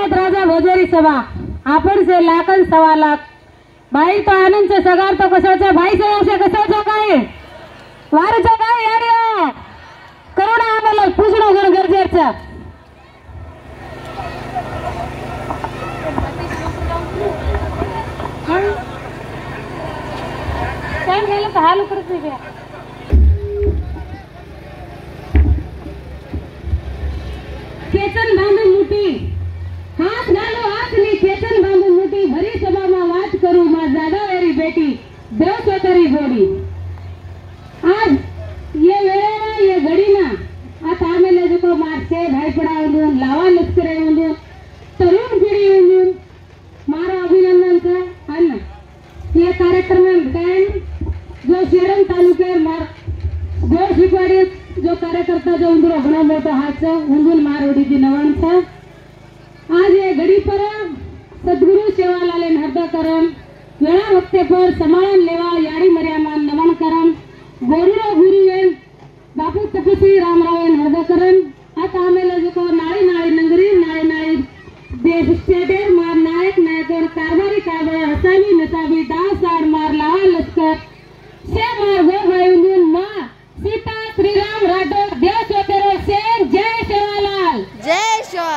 आहेत राजा भोजेरी सभा. आपण से लाखन सवा लाख. बाई तो आनंद से सगार तो कशाचा? भाई से असे कशाचा काय? वारचा काय अरे करुणा आम्हाला पूजणं होणं गरजेचं. टाइम बांधून मुठी. હાથ ગાલો હાથની ચેતન બાંધુ મૂટી ભરી સભામાં વાત કરું માં જાદવરી બેટી દ્રૌપદી જોડી આજ યે વેળા યે ઘડીના આ તામેલે જકો મારશે ભાઈ પડાવનું લાવા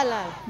halal.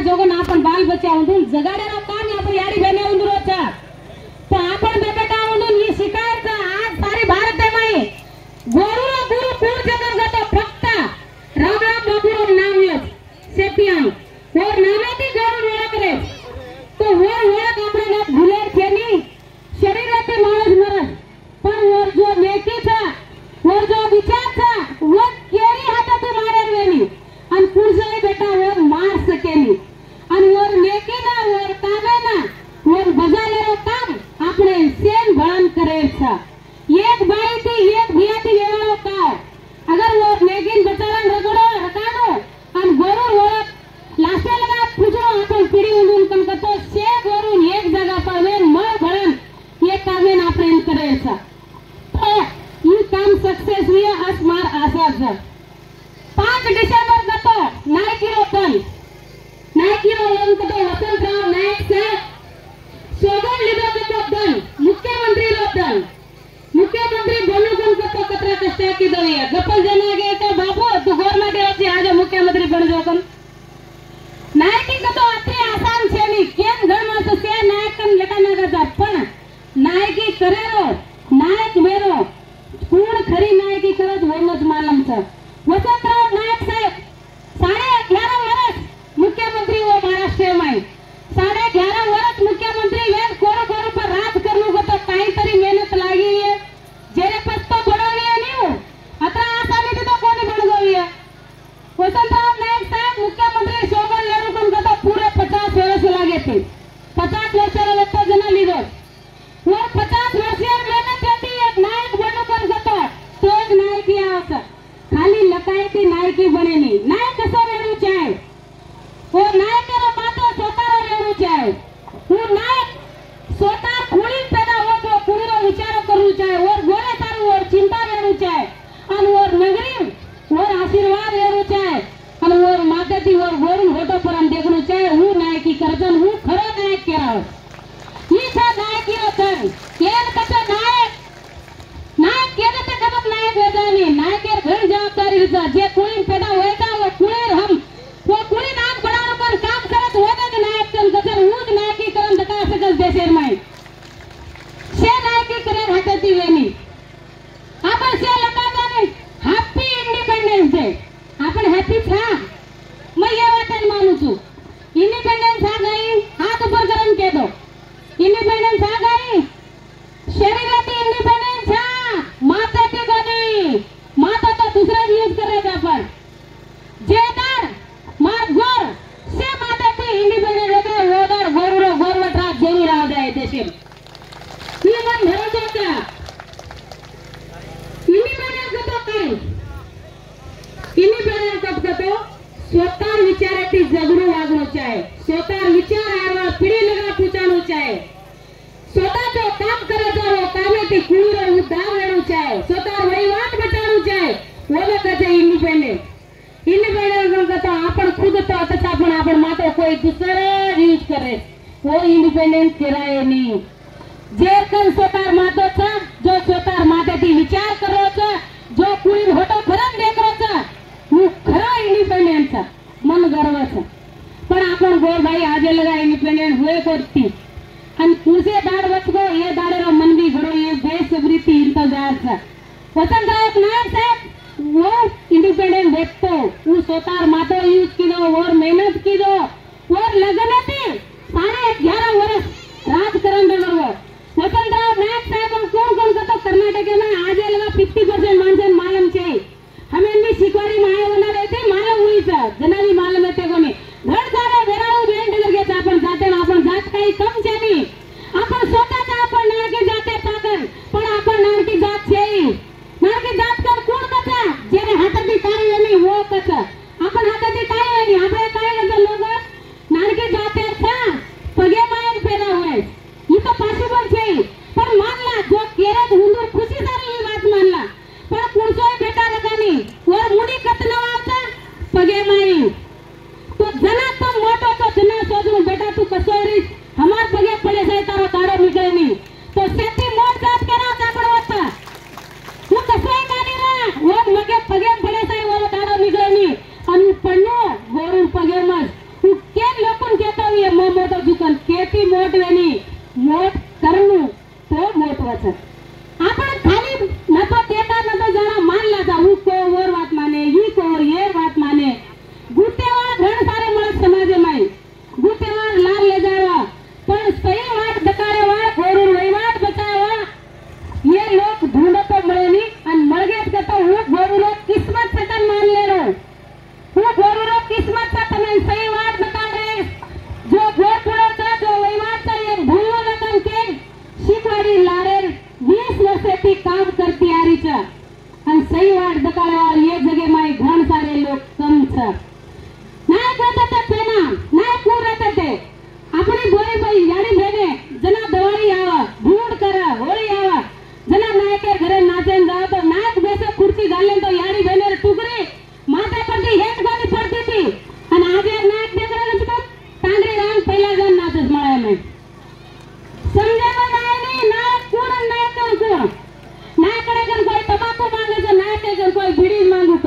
ಜೋಗ ನಾಪನ್ ಬಾಲ್ ಬಚ್ಚ ಒಂದು ಜಗಾಡನ ಕಾನ್ ಯಾಪನ್ ಯಾರಿ ಬೆನೆ ಒಂದು खरेरो नायक वेरो कोण खरी नायकी करत होईलच मालमचं. होगा चाहिए इंडिपेंडेंट इंडिपेंडेंट कहता आपण खुद तो आता आपण आपण मात्र कोई दूसरा यूज़ करे वो इंडिपेंडेंट कराए नहीं જે કઈ સોતાર માતો છે જો સોતાર માતેથી વિચાર કરો છે જો કોઈ હોટો ખરા દેખરો છે હું ખરા ઇન્ડિપેન્ડન્ટ છે મન ગર્વ છે પણ આપણ ગોરભાઈ આજે લગા ઇન્ડિપેન્ડન્ટ હોય કરતી અને કુજે દાડ વચગો એ દાડેરો મન બી ઘડો એ બેસબરીથી ઇંતજાર છે વસંતરાવ નાયક સાહેબ वो इंडिपेंडेंट व्यक्तो वो स्वतः माता यूज़ की दो और मेहनत की दो और लगन थी साढ़े ग्यारह वर्ष राज राजकारण स्वतंत्र नायक साहब को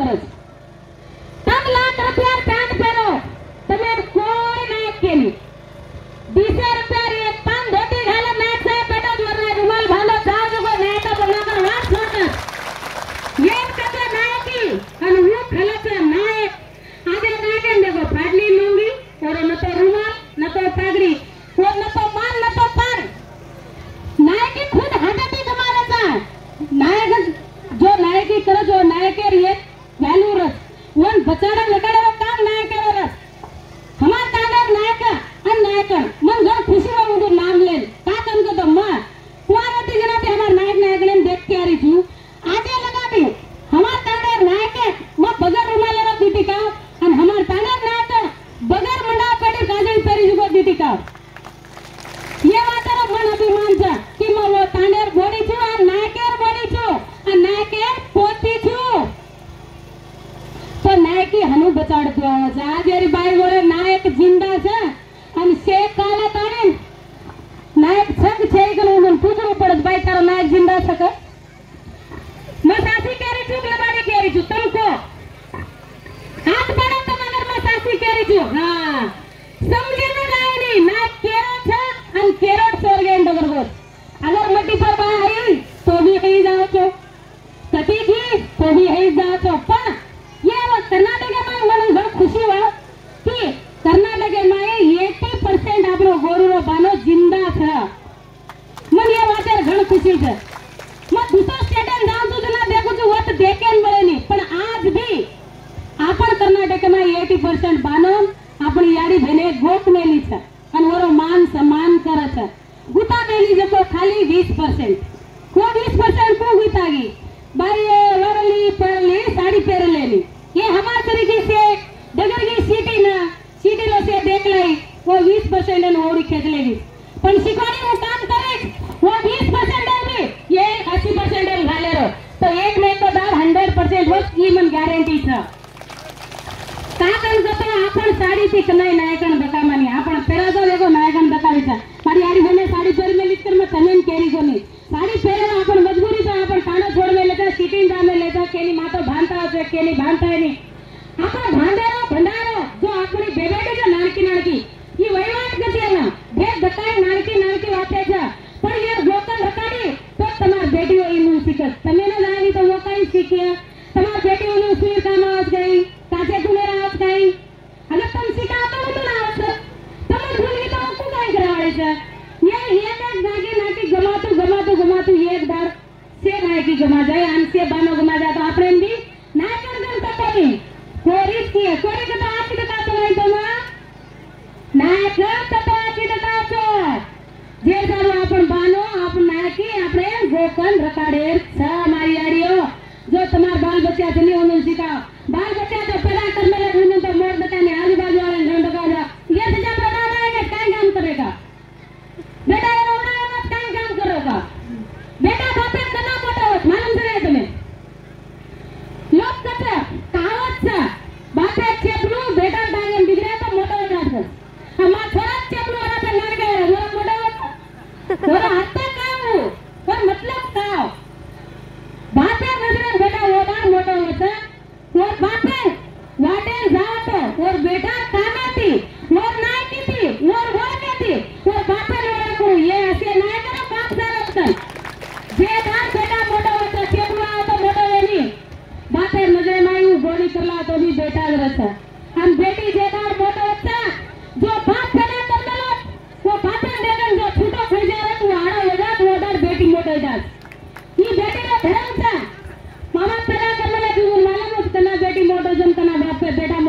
Senate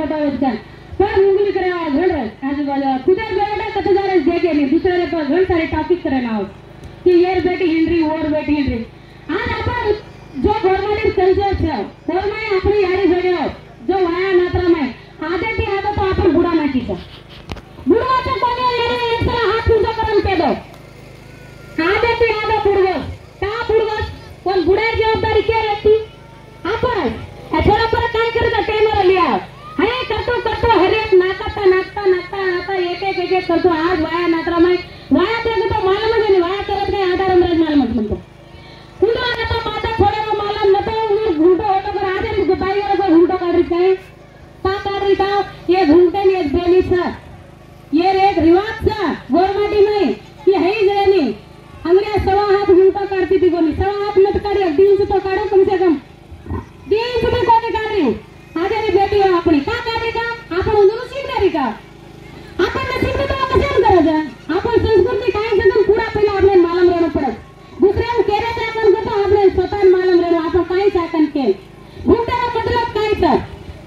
बतावेत काय पण मुंगली करे घड आजूबाजूला कुदर बेटा कत जारे देगे ने दुसरे पर घड सारे टॉपिक करे ना कि येर बेटी हेनरी ओर बेटी हेनरी आज आपण जो गोरमानी कल्चर छे गोरमानी आपणी यारी जडे जो वाया मात्रा में आदे ती आदे तो आपण बुडा नाकी छे बुडवा तो कोने येरे एकरा हात उंचा करून पे दो आदे ती आदे बुडवो ता बुडवो पण बुडा जबाबदारी के प्रयास करते आज वाया नात्रा में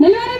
No, no,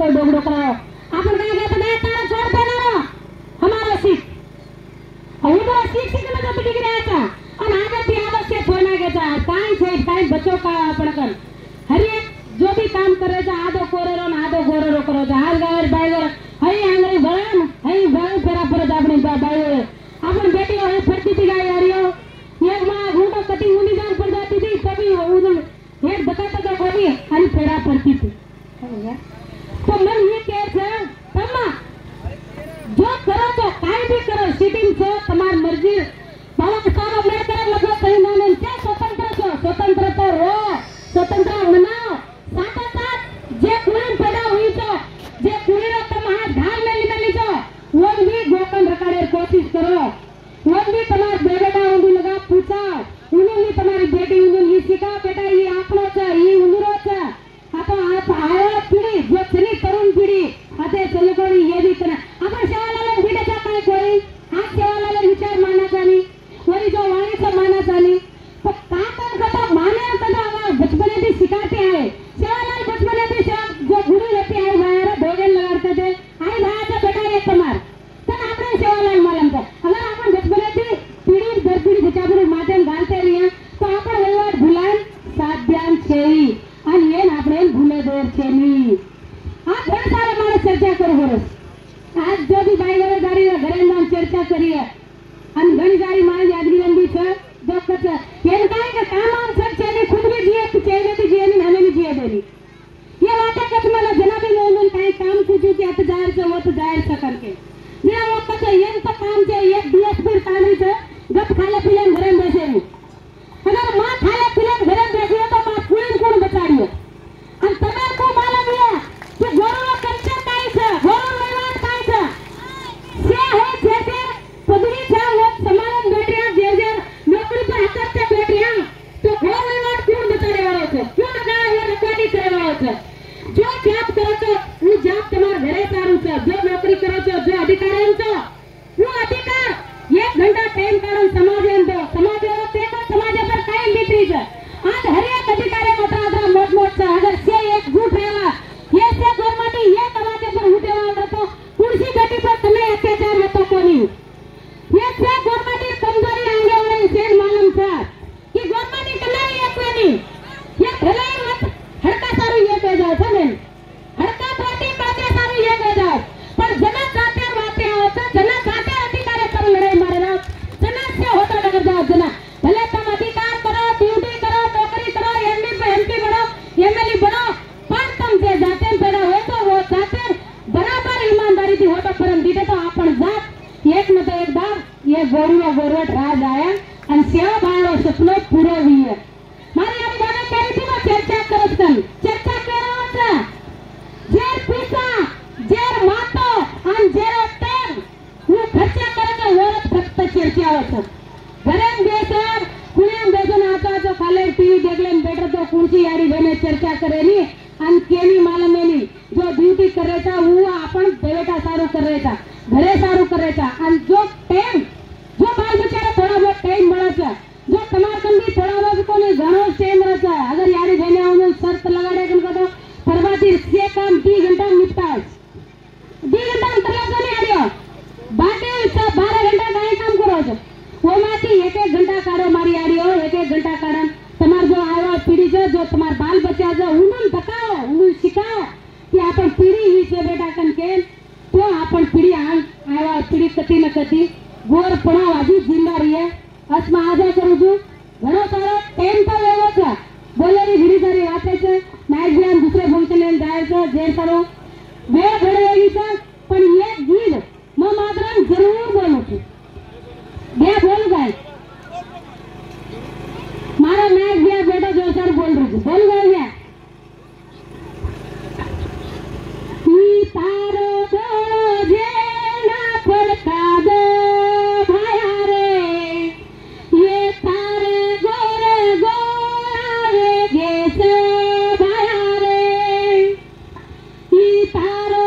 पर डोगरो करायो ಮಾತ್ರ ಕುಣಿಯಂ ಬೇಜನ ಆಕಾಶ ಕಲೆ ಟಿವಿ देख बेटर तो कुर्सी यारी बने चर्चा करेनी अन केनी मालूम नहीं जो ड्यूटी करे था वो अपन बेटा सारू करे था घरे सारू करे था अन जो टाइम जो बाल बेचारा थोड़ा बहुत टाइम મળે છે જો તમાર કંદી થોડા બહુ કોને ઘણો ટાઈમ રહે છે અગર યારી બહેને હું શરત લગાડે કે કહો પરવાથી સે કામ 2 ઘંટા નિપટાય 2 ઘંટા તલાક નહીં આડ્યો બાકી 12 ઘંટા ઓમાંથી એક એક ઘંટા કાઢો મારી આડી હોય એક એક ઘંટા કાઢો તમાર જો આવ્યા પીડી જો જો તમાર બાલ બચ્યા જો ઉમન તકાવો ઉમન શીખાવો કે આપણ પીડી હી છે બેટા કન કે તો આપણ પીડી આ આવ્યા પીડી કતી ન કતી ગોર પણ વાજી જિંદા રહીએ અસમાં આજે তার